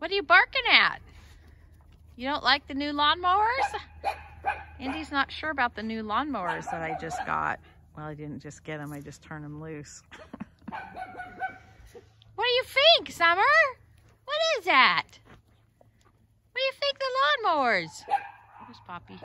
What are you barking at? You don't like the new lawnmowers? Indy's not sure about the new lawnmowers that I just got. Well, I didn't just get them, I just turned them loose. what do you think, Summer? What is that? What do you think the lawnmowers? Where's Poppy?